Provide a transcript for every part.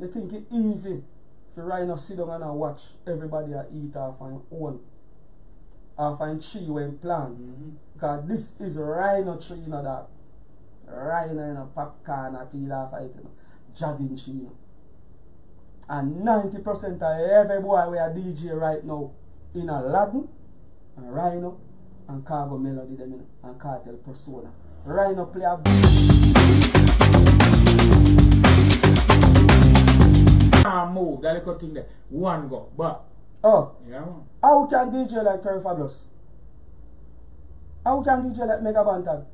You think it easy for Rhino sit down and watch everybody a eat off on own. Off on tree when plant. Mhm. Because this is Rhino tree, you know that. Rhino in a popcorn a feel off it, you know. Da Vinci, you know. And 90% of every boy we are DJ right now in Aladdin and Rhino and Cargo Melody them, you know, and Cartel Persona. Rhino play a Can't move, that little thing there. One go, but Oh, yeah man. how can DJ like Terror Fabulous? How can DJ like Mega Banton?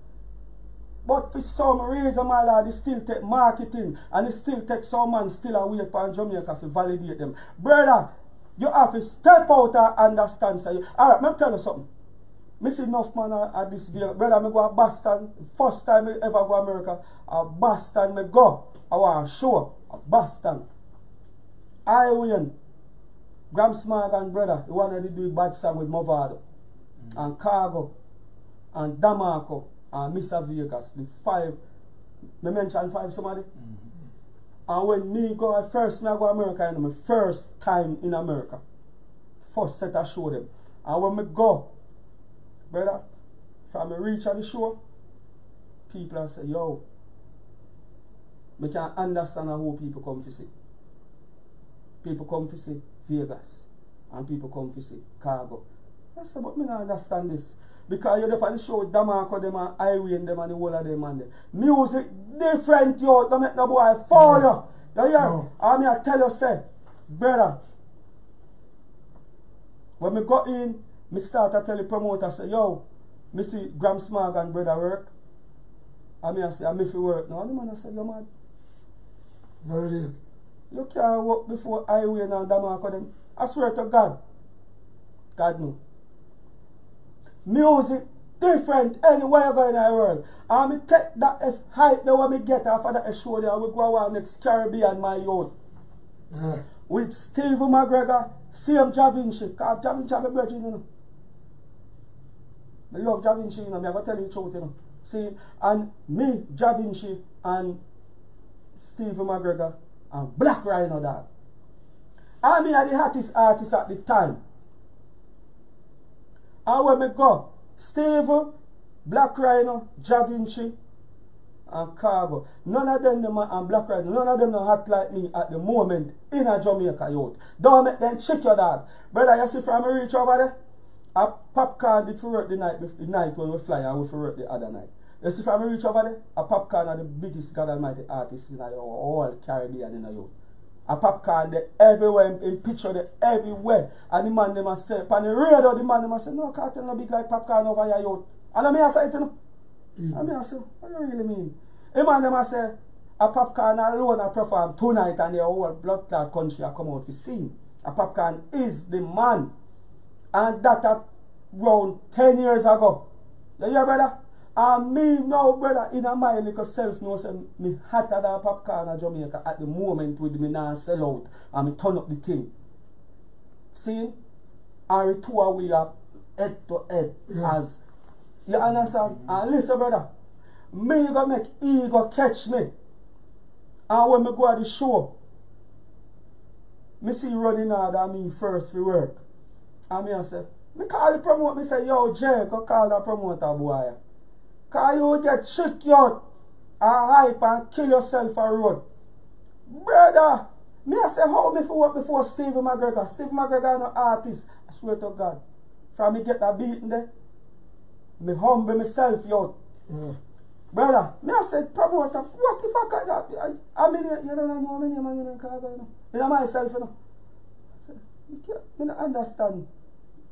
But for some reason, my lord, they still take marketing and they still take some man still away from Jamaica to validate them. Brother, you have to step out and understand. So you, all right, let me tell you something. Me see enough man at this day. Brother, me go to Boston. First time me ever go to America. I Boston me go. I want to show. A Boston. I win. Smart and brother, the one that do bad song with Mavado. Mm. And Khago. And Demarco. And Mr. Vegas. The five. Me mention five somebody. Mm-hmm. And when me go at first, me I go America, you know, my first time in America. First set I show them. And when me go, brother, from me reach on the show, people are say, yo, me can understand how people come to see. People come to see Vegas. And people come to see Khago. I said, but me not understand this. Because you're on the show with Demarco them and Highway and them and the whole of them and them. Music different, yo. Don't make no boy fall you. Mm. You hear? No. And me I tell you, say, brother, when me got in, me start to tell the promoter, say, yo, me see Gram Smog and brother work. And me I say, I'm if you work No, the man I say, you mad? There it is. You uh, can't work before highway and Demarco them. I swear to God. God no. Music different anywhere you go in the world. And me take that as height the way me get after that show there. We go on next Caribbean my youth. Yeah. With Steve McGregor, same Jahvinci. Cause Jahvinci have a virgin, you know. I love Jahvinci, you know. Me I go tell you the truth, you know. See, and me, Jahvinci, and Steve McGregor, and Black Rhino that. I me are the hottest artist at the time. And when me go, Steve, Black Rhino, Jahvinci, and Khago. None of them, them and Black Rhino, none of them are hot like me at the moment in a Jamaica youth. Don't make them check your dad. Brother, you see from me reach over there? A Popcaan the night, the night when we fly and we for the other night. You see from reach over there? A Popcaan are the biggest God Almighty artist in the whole Caribbean in the youth. A Popcaan they everywhere in, picture they everywhere. And the man them a say, pan the radio the man them a say, no Kartel no big like Popcaan over here youth. And I me a say it you know. I mean, I say, what do you really mean? A man them a say, a Popcaan alone a perform tonight and the whole blood clot country a come out to see. A Popcaan is the man. And that around 10 years ago. You hear, brother? And me now, brother, in a my little self say me hotter than Popcaan in Jamaica at the moment with me now sell out and me turn up the thing. See? We two we are head to head Yeah. as you understand? And listen, brother, me gonna make ego catch me. And when me go at the show, me see running order me first for work. And me I say, me call the promoter, me say, yo, Jay, go call the promoter boy. Cause you get tricked out and hype and kill yourself a road. Brother, me I say, how me for work before Steve McGregor? Steve McGregor no artist. I swear to God. From me get that beating there, me humble myself out. Yeah. Mm. Brother, me I said, promoter, what if I got that? I, I mean, you don't know how many man in Chicago, you know. You know myself, you know. I said, you not understand.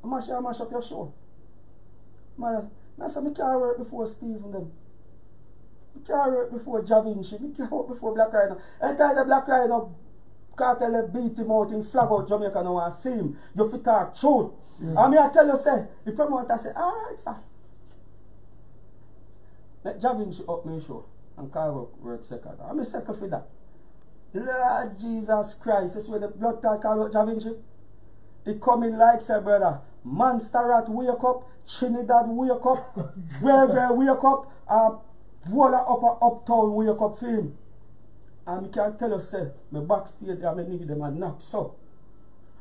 I mash, I mash up your show. Man, I said, me can't work before Steve and them. Me can't work before Jahvinci. Me can't work before Black Rhino. Anytime the Black Rhino cartel beat him out in flag out Jamaica now and see him, you fit talk truth. Yeah. And me I tell you, say, the promoter say, alright, sir. Let Jahvinci up me show and Carl work work second. I'm a second for that. Lord Jesus Christ, this where the blood clot Carl Jahvinci. He coming like say brother, Montserrat wake up, Trinidad wake up, where where wake up, uh Walla upper uptown wake up for him. And I can tell you, say, my backstage me need them a knock so.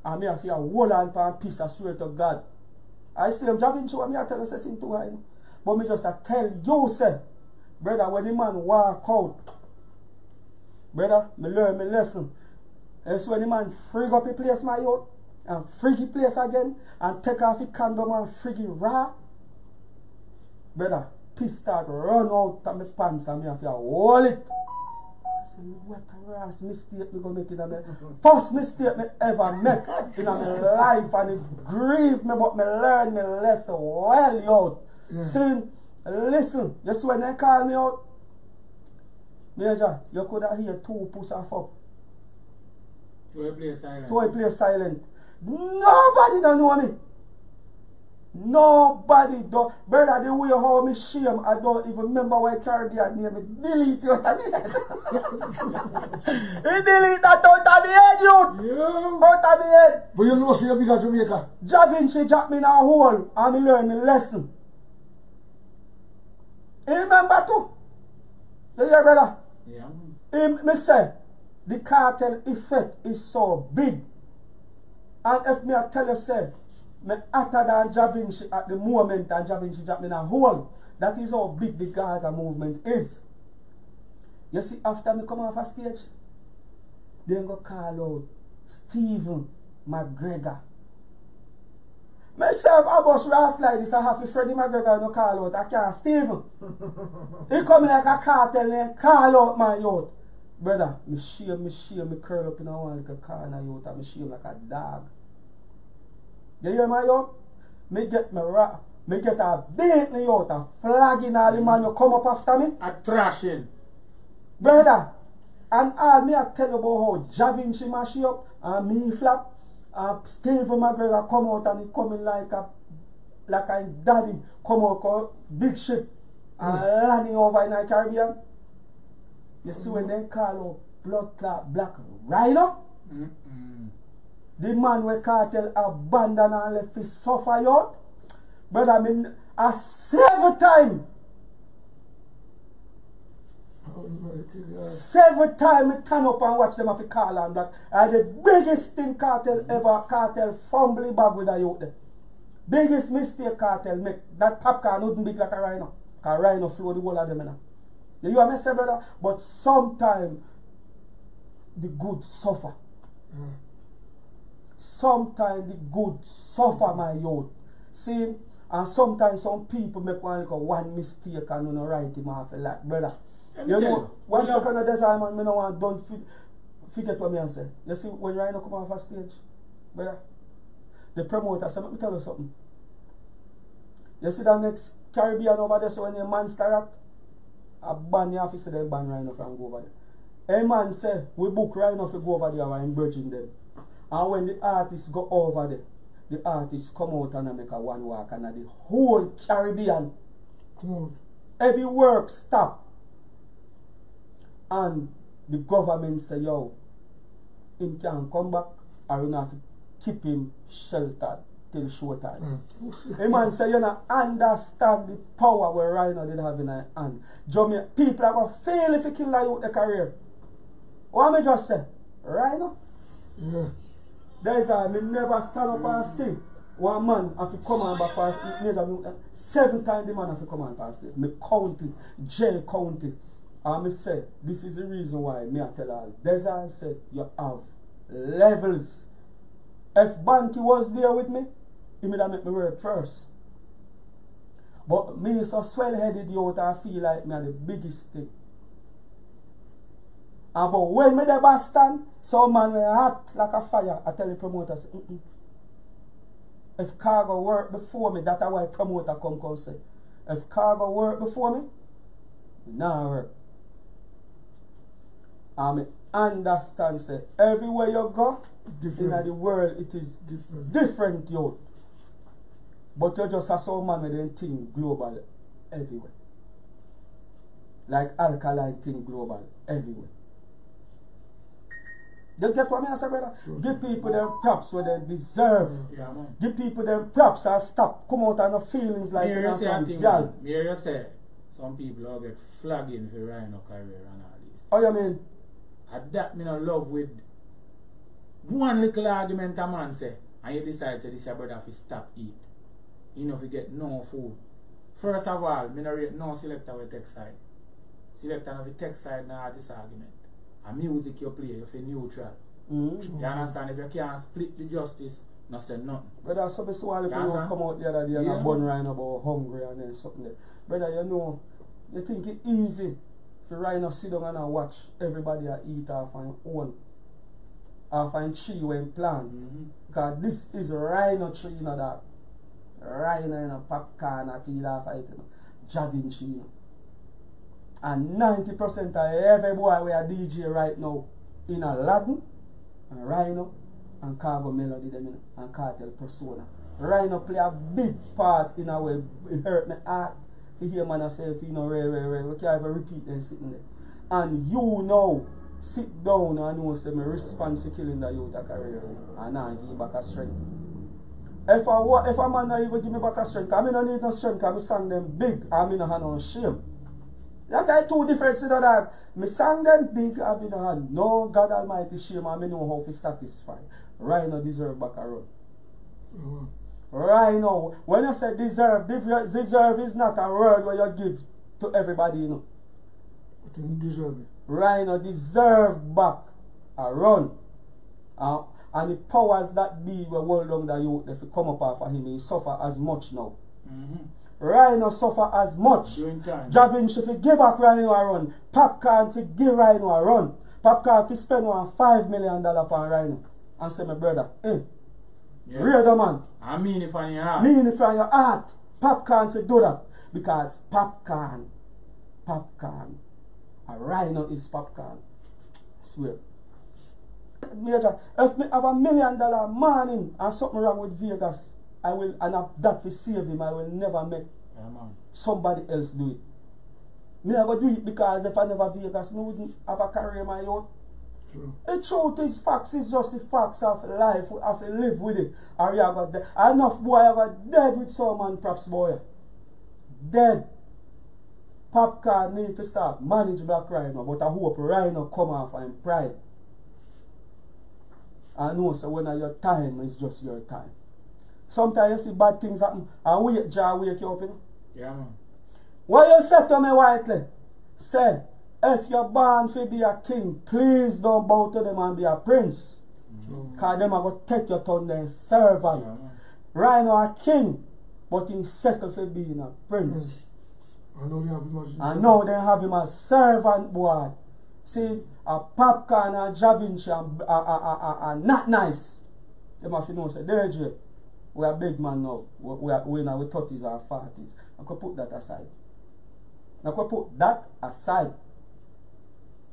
And me have to hold on for a piece, I swear to God. I say, I'm driving through, me I tell you, say, to him. But me just I tell you, say, brother, when the man walk out, brother, me learn my lesson. And so when the man frig up the place, my youth, and frig the place again, and take off the condom and frig it raw, brother, piss start run out of my pants and me have to hold it. I said, what a rash mistake me gonna make in a me first mistake me ever make in a my life and it grieved me but me learn me lesson well yo. Yeah. See, listen, you see when they call me out, Major, you could have hear two push off up. To a play silent. Two I play silent. Nobody don't know me. Nobody don't. Brother, the way how me shame, I don't even remember why Caribbean name. Me delete it out of me head. he delete that out of me head, you. You. Out of me head. But you know, see, you're big at Jamaica. Jahvinci dropped me in a hole and me learn me lesson. You remember too? You hear, brother? Yeah. man. Him, me say, the Kartel effect is so big. And if me I tell you, say, me hotter than Jahvinci at the moment and Jahvinci dropped in a hole. That is how big the Gaza movement is. You see, after me come off a stage, then go call out Stephen McGregor. Myself, I bust ras like this, I have to Freddie McGregor no call out. I can't Stephen. he come like a Kartel and call out my youth. Brother, me shame, me shame, me curl up in a one like a corner youth and me shame like a dog. You hear my youth? Me get me rap, me get a beat me youth, a flagging all the man you come up after me. A trashing. Brother, and all me I tell you about how Jahvinci mash up and me flap and Steve McGregor come out and he coming like a like a daddy come out come big ship and hmm. landing over in the Caribbean. You see when they call out blood clot black rhino, Mm-mm. the man we Kartel abandon and left his suffer out. But I mean a seven time. Several times me turn up and watch them have to call and black. And the biggest thing Kartel mm-hmm. ever, Kartel fumbly bag with a youth there. Biggest mistake Kartel make. That Popcaan wouldn't big like a rhino. Cause rhino flow the whole of them in You hear me say brother? But sometimes the good suffer. Yeah. Sometimes the good suffer my youth. See? And sometimes some people make one, like one mistake and you know right him off like brother. You know, you, one we love- second of this time, man, me no want don't fi- forget what me I say. You see, when Rhino come off a stage, brother, the promoter say, let me tell you something. You see that next Caribbean over there, so when a man start a ban the officer, they ban Rhino from go over there. A man say, we book Rhino to go over there and bridging them. And when the artists go over there, the artists come out and make a one walk and the whole Caribbean Come on. every work stop and the government say yo him can come back or you have to keep him sheltered till show time. Mm. A man say you not understand the power where Rhino did have in her hand. Jamaica people are gonna fail if you kill that youth the career. What me just say? Rhino? Mm. Yeah. There's a me never stand up and say one man have to come on back past seven times the man have to come on past it. Me count it, jail count it. And me say, this is the reason why me I tell all. There's I said you have levels. If Banky was there with me, he make me work first. But me so swell headed youth I feel like me are the biggest thing. And but when me the Boston, some man hot like a fire, I tell the promoter, say, Mm-mm. if Khago work before me, that's why promoter come come say. If Khago work before me, nah work. And me understand say, everywhere you go, in Different. the world it is Different. different youth. But you just have some man with them thing global everywhere. Like alkaline thing global everywhere. You get what I say, brother? Sure. Give people them props where they deserve. Yeah, man. Give people them props and stop. Come out and no feelings like Me you say some thing, girl. hear you say some people all get flagging for Rhino career and all this. Oh, you mean? And that me no love with one little argument a man say, and you decide say this your brother fi stop eat. You know fi get no food. First of all, me no rate no selector with take side. Selector no fi take side na this argument. And music you play, you fi neutral. Mm. You understand? If you can't split the justice, no say nothing. Brother, so me saw people Yes, who sir. come out the other day and Yeah. a bun Rhino about hungry and then something there. Brother, you know, you think it easy for Rhino sit down and watch everybody a eat off on own. Off on tree when plant. Mm-hmm. Because this is Rhino tree, you know that. Rhino in a Popcaan a feed off it, you know. Jogging you know. And 90% of every boy we are DJ right now in Aladdin and Rhino and Khago Melody them, you know, and Kartel Persona. Rhino play a big part in our way. It hurt my heart to hear man say you know rare, rare, rare. We can't even repeat them sitting there. And you know, sit down and know say my response to killing the youth career and now give back a strength. If I wa- if a man not even give me back a strength, I mean I need no strength me sang them big and me no have no shame. That are two different things that me sang them big and me no have no God Almighty shame and me know how to satisfy. Rhino deserve back a run. Uh, Rhino, when you say deserve, deserve, is not a word where you give to everybody, you know. I think he deserve it. Rhino deserve back a run. Uh, and the powers that be will hold down the youth if you come up after him, he suffer as much now. Mm-hmm. Rhino suffer as much. Javin should fi give back Rhino a run. Popcaan fi give Rhino a run. Popcaan fi spend one five million dollar upon Rhino. And say my brother, eh, yeah. real man. I mean if on your heart. Mean it from your heart. Popcaan for do that. Because Popcaan, Popcaan, a rhino is Popcaan. Swear. Major, if me have a million dollar morning and something wrong with Vegas, I will, and if that to save him, I will never make Yeah, somebody else do it. Me I go do it because if I never Vegas, me wouldn't have a career my own. True. The truth is facts is just the facts of life. We have to live with it. Or you have got de- enough boy have a dead with some man props boy. Dead. Popcaan need to start manage black rhino, but I hope rhino come off and pride. I know so when your time is just your time. Sometimes you see bad things happen and wait Jah wake you up, you know. Yeah, man. What you said to me whitely? Say, if you're born to be a king, please don't bow to them and be a prince. True. Cause them are going to take your tongue and servant. Yeah, man. Rhino a king, but he settled for being a prince. I know we have imagination. And now they have him as servant boy. See, a popcorn and Javinci and, and, and, and, and not nice. Them have to know, say, there, we are big man now. We, we are we in our 30s or 40s. I could put that aside. I could put that aside.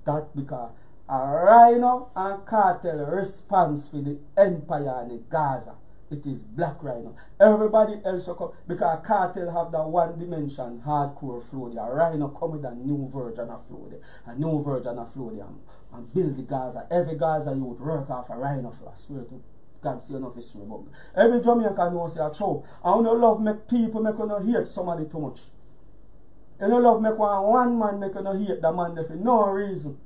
That because a rhino and cartel response for the empire and the Gaza. It is black rhino. Everybody else will come because Kartel have that one dimension hardcore flow there. Rhino come with a new version of flow there. A new version of flow there and, and build the Gaza. Every Gaza you would work off a rhino for. I swear to God, see enough is about me. Every Jamaican knows they are true. I don't love make people make you hate somebody too much. You don't love make one, one man make you hate the man there for no reason.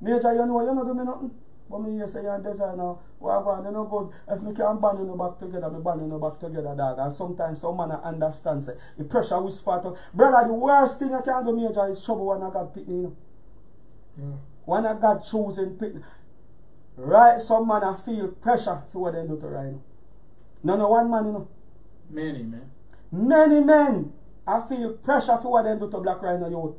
Major, you know, you not do nothing. But me here say you're a desert now. Well, go on, you know good. If me can band you know back together, me band you know back together, dog. And sometimes some man understand say the pressure whisper to brother. The worst thing I can do, major, is trouble when I got pick me. You know. Yeah. When I got chosen pick. Right, some man I feel pressure for what they do to right now. No, no one man, you know. Many, man. Many men I feel pressure for what they do to black rhino youth.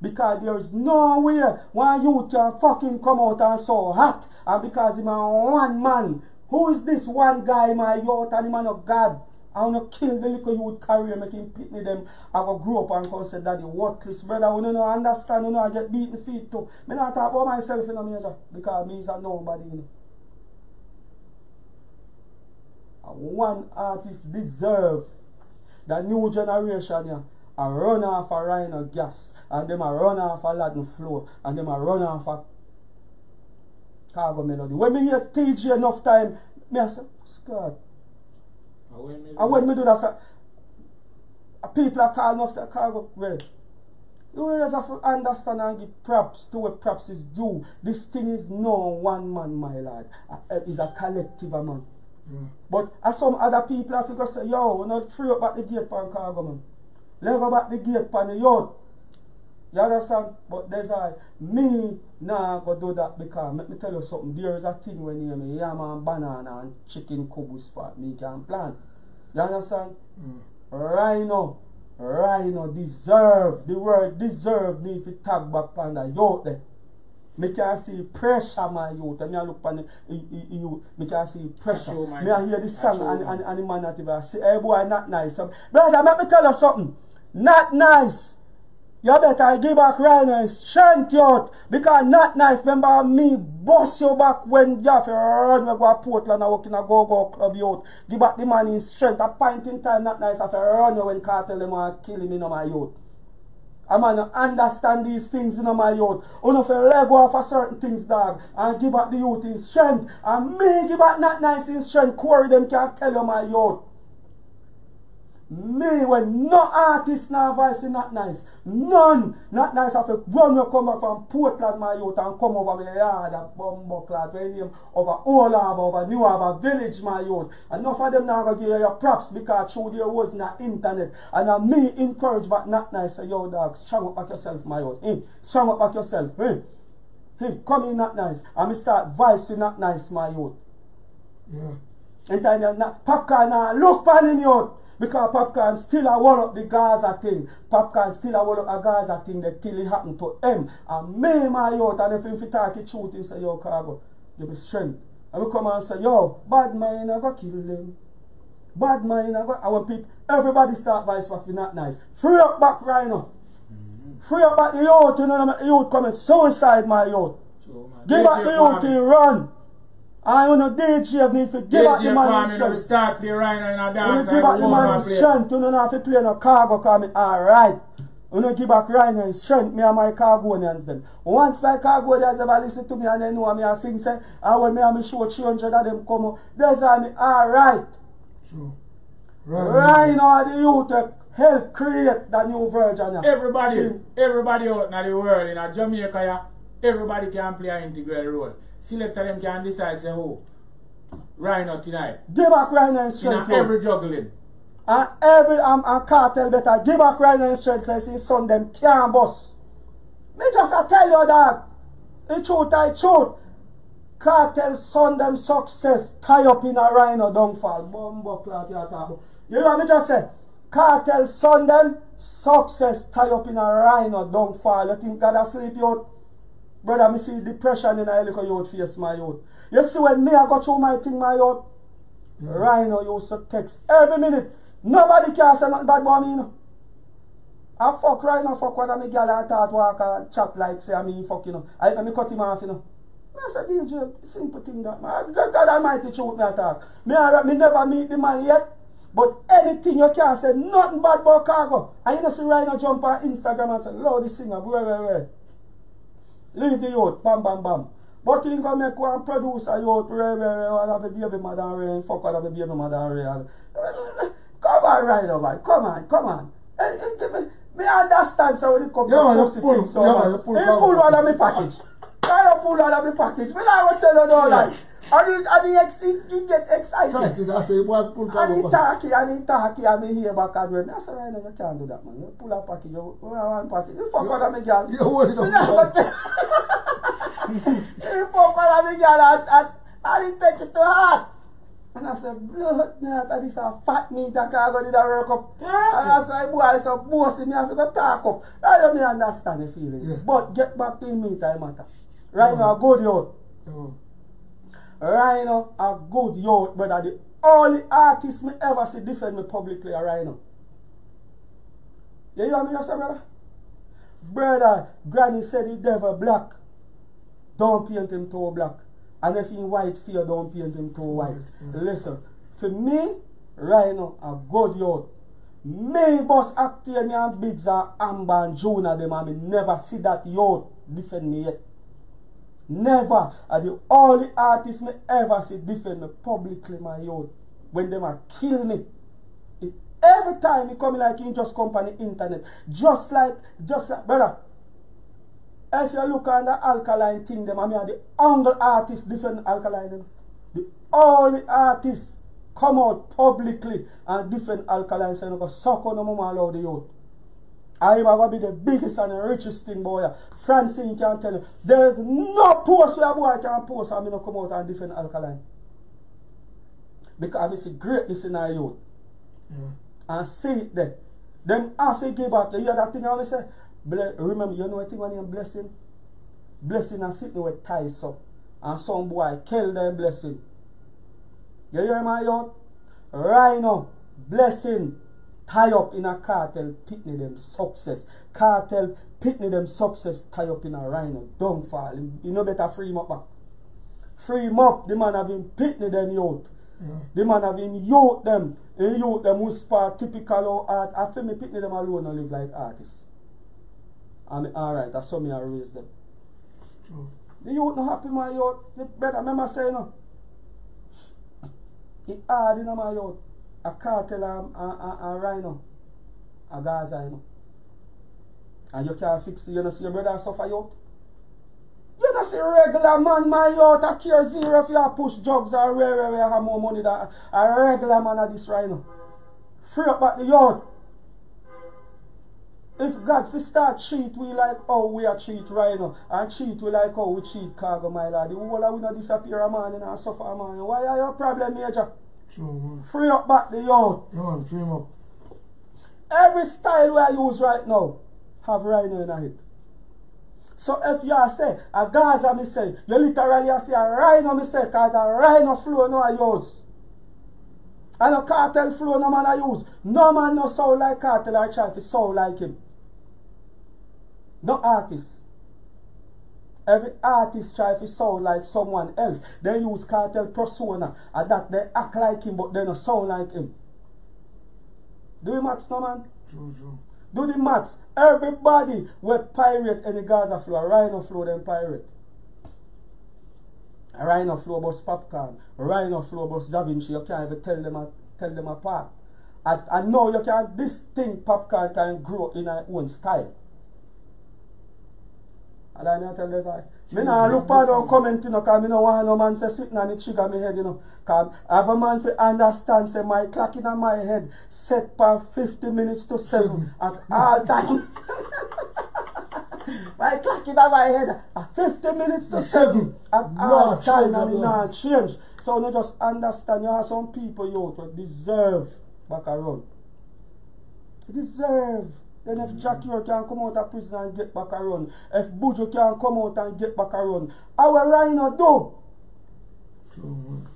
Because there is no way one youth can fucking come out and so hot. And because him a one man. Who is this one guy, my youth and the man of God? I wanna kill the little youth career, make him pitney them. I will grow up and come say daddy worthless brother. We don't understand, you know, I get beaten feet too. Me not talk about myself in a major because me is a nobody, you know. And one artist deserve the new generation here a run off a rhino gas and them a run off a Latin flow and them a run off a Khago melody. When me hear TJ enough time, me I say, God. And when me And when me do that, say, a people are calling off the cargo red. You just have to understand and give props to what props is due. This thing is no one man, my lad. Uh, It's a collective man. Yeah. But as some other people have to go say, yo, we not free up back the gate pan Khago man. Let go back the gate pan the yacht. You understand? But there's a me nah go do that because let me tell you something. There is a thing when you me yam and banana and chicken kubu spot me can plant. You understand? Mm. Rhino, Rhino deserve the word deserve need to tag back on the youth there. Me can see pressure my youth. And me a look on the y- y- youth. Me can see pressure. Me a hear the song and, and, and the man that even say, hey boy, not nice. Brother, let me tell you something. Not nice. You better give back Rhino his strength youth. Because not nice. Remember me boss you back when you have to run you go to Portland and work in a go-go club youth. Give back the man in strength. A point in time not nice have to run you when Kartel them want kill him in my youth. A man understand these things in my youth. Uno fi leg off for certain things, dog, and give back the youth in strength. And me give back not nice in strength. Corey them can't tell you my youth. Me when no artist now voice not nice. None not nice have to run you come from Portland my youth and come over my yard at Bumbuckland where name over Old Harbour, over New Harbour Village my youth. Enough of them now gonna give you your props because through there was not internet. And uh, me encourage but not nice say yo dog strong up back yourself my youth. Eh? Strong up back yourself. Eh? Hey, come in not nice. And me start voice not nice my youth. Yeah. And you not Popcaan now look pan in youth. Because Popcaan still a one up the Gaza thing. Popcaan still a one up a Gaza thing that till it happen to him. And me my youth and if him fi talk the truth he say yo Khago give me strength. And we come and say yo bad man I go kill them. Bad man I go I want people everybody start vice what not nice. Free up back Rhino. Free up back the youth, you know the youth commit suicide my youth. My- Give back the youth he run. And you know DJ need to give back the DJ man his you know, we strength. start play right now in a When dance. you give back the man his strength, you don't have to play no Khago coming. Alright. You know give back Rhino his strength, me and my Khagonians them. Once my Khagonians ever listen to me and they know me and sing say, and when me and me show 300 of them come up, there's me, alright. True. And the youth help create the new version. Everybody, See? everybody out in the world, in Jamaica, yeah, everybody can play an integral role. Selector them can decide, say, who? Rhino tonight. Give back Rhino and In strength. yo. every juggling. And every um, and Kartel better give back right and strength and see son them can't bust. Me just a tell you that. The truth I truth. Kartel son them success tie up in a rhino downfall. Bumbo clock you talk. You know what me just say? Kartel son them success tie up in a rhino downfall. You think God asleep you? Brother, me see depression in a little youth face, my youth. You see when me I go through my thing, my youth. Rhino used to text every minute. Nobody can say nothing bad about me, you know. I fuck Rhino, fuck one of me gal I thought walk and chat like say I mean fuck, you know. I, I me cut him off, you know. I said, DJ, simple thing that man. God, Almighty truth me attack. Me, I, me never meet the man yet. But anything you can say, nothing bad about Khago. And you know see Rhino jump on Instagram and say, Lord, this singer, where, where, where. Leave the youth, bam, bam, bam. But he gonna make one produce producer youth, re, re, re, one of the baby mother, re, fuck one of the baby mother, re. Come on, right over, come on, come on. Eh, give me, me understand so when it comes Yeah, to pussy pull- things, so yeah, man. you pull He pull one of me package. Try to pull one of me package. Me not gonna tell you no lie. And he, and he, he, he get excited. Excited, I say, boy, pull And he back. talky, and he talky, and me hear back and I say, right now, can't do that, man. You pull a package, you pull one package. You fuck You- one of me girl. you hold it up, Me not man. gonna tell- He fuck one of me girl, and, and, and he take it to heart. And I said, blood, nah, that is a fat meat that can go to the work up. And I said, boy, it's a bossy, me have to go talk up. I don't understand the feelings. Yeah. But get back to the meantime matter. Right now, youth. Yeah, man. Rhino a good youth, brother. The only artist me ever see defend me publicly a Rhino. You hear me say, brother? Brother, Granny said the devil black. Don't paint him too black. And if he white fear, don't paint him too white. Mm. Listen, for me, Rhino a good youth. Me boss Octavia and Biggs and Amber and Jonah them and me never see that youth defend me yet. Never. Are the only artist me ever see defend me publicly, my youth. When them are kill me. It Every time he come like in just company internet. Just like, just like, brother. If you look on the alkaline thing, them, I mean, the angle artists defend alkaline. The only artists come out publicly and defend alkaline say, no, suck on the mama allow the youth. I am going to be the biggest and the richest thing, boy. Francine can tell you. There is no post where a boy can post and me not come out and defend alkaline. Because I see greatness in our youth. Yeah. And see it there. Them have to give back. You hear that thing I say? Remember, you know what thing when you blessing? Blessing and sitting with ties up. And some boy kill them blessing. You hear my youth? Rhino, blessing, tie up in a Kartel, pitney them success. Kartel, pitney them success, tie up in a rhino. Don't fall. You know better free him up back. Free him up, the man have him pitney them youth. Yeah. The man have him youth them. He youth them who spar typical art. I feel me pitney them alone and live like artists. I mean, alright, that's how me I raise them. True. The youth not happy, my youth. The brother, remember saying no. It hard in my youth. A Kartel um, and, and, and, and rhino. A Gaza, you know. And you can't fix it. You know, see your brother suffer youth. You know, see regular man, my youth, a care zero if you push drugs or where, where have more money than a regular man of this rhino. Free up at the youth. If God fi start cheat we like how we are cheat right now and cheat we like how we cheat Khago my lad. The whole of we not disappear a man and suffer a man. Why are your problem major? Free up back the youth. Yeah, man, free him up. Every style we I use right now have rhino in it. So if you are say a Gaza me say, you literally are say a rhino me say cause a rhino flow no I use. And a Kartel flow no man I use. No man no sound like Kartel or try to sound like him. No artist. Every artist try to sound like someone else. They use Kartel persona and that they act like him but they don't sound like him. Do you maths no man? True, true. Do the maths. Everybody will pirate any Gaza flow. A rhino flow them pirate. Rhino flow bus Popcaan. Rhino flow bus Jahvinci. You can't even tell them tell them apart. I, and now you can't. this thing Popcaan can grow in our own style. Ala mi an tel de zay. Mi nan luk pa don koment you know, ka mi nan wan an man se sit nan ni chiga mi head you know. Ka ava man fi understand se my clock in an my head set pa 50 minutes to 7 at all time. my clock in an my head at 50 minutes to 7 at all time an mi nan change. So nou just understand you have some people yo to deserve baka run. Deserve. Then if Jack can come out of prison and get back around, if Buju can come out and get back around, our Rhino do. True, man.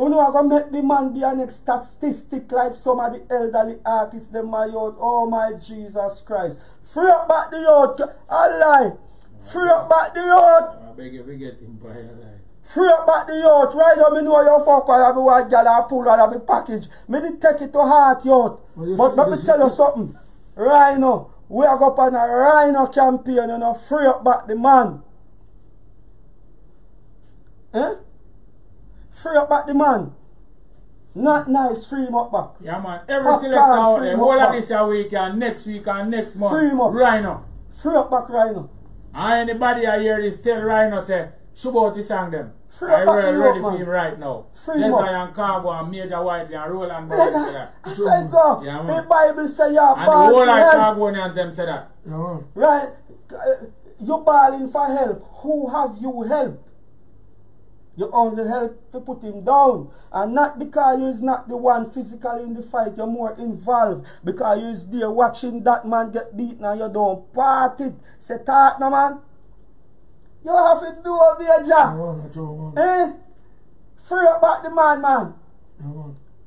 You know, I'm going to make the man be an next statistic like some of the elderly artists, them my youth. Oh my Jesus Christ. Free up back the youth. Allah. Free up back the youth. I beg you forget him by your life. Free up back the youth. Right now, me know you fuck with every white girl and pull out of the package. Me did take it to heart, youth. But let me tell you something. Rhino, we are going on a Rhino campaign, you know, free up back the man. Eh? Free up back the man. Not nice, free him up back. Yeah, man. Every Popcorn, selector out there, whole of this a week and next week and next month. Free him up. Rhino. Free up back Rhino. And anybody I hear this tell Rhino say, Shubot the song them. Free I up back ready, the ready rope, for him right now. Free him up. Desire and Khago and Major Whiteley and Roland Boy say that. I said go. Yeah, the. Bible say you're And the whole balling of for them say that. Yeah, man. Right? Uh, You balling for help. Who have you helped? You only help to put him down. And not because you is not the one physically in the fight, you're more involved. Because you is there watching that man get beaten and you don't part it. Say talk no man. You have to do a Yeah, major. man, that's true, man. Eh? Free up back the man, man.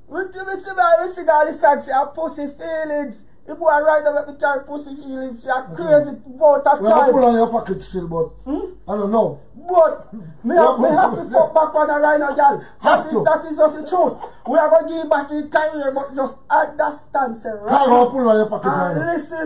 With you, with you, man, we see all the songs, say, pussy feelings. The boy right now let me carry pussy feelings. You are crazy about a Well, I put time. on your pocket still, but Hmm? I don't know. But me, have, me have to fuck back on a rhino girl. That is, that is just the truth. We are going to give back his career, but just understand, say, Khago, right? I put on your pocket right And listen,